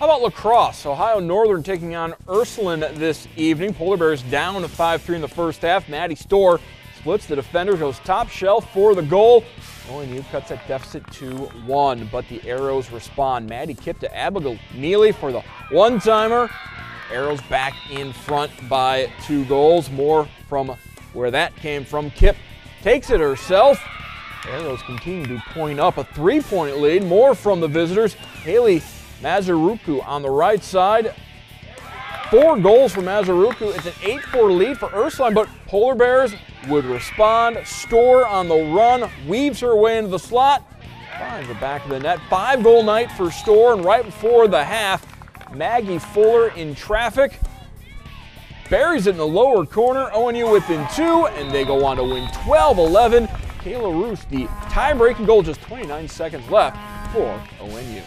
How about lacrosse? Ohio Northern taking on Ursuline this evening. Polar Bears down 5-3 in the first half. Maddie Storr splits the defender, goes top shelf for the goal. ONU cuts that deficit to 1, but the Arrows respond. Maddie Kipp to Abigail Neely for the one-timer. Arrows back in front by two goals. More from where that came from. Kipp takes it herself. Arrows continue to point up a three-point lead. More from the visitors. Haley Mazaruku on the right side. Four goals for Mazaruku. It's an 8-4 lead for Ursuline, but Polar Bears would respond. Storr on the run, weaves her way into the slot, finds the back of the net. Five goal night for Storr, and right before the half, Maggie Fuller in traffic. Buries it in the lower corner, ONU within two, and they go on to win 12-11. Kayla Roos, the tie-breaking goal, just 29 seconds left for ONU.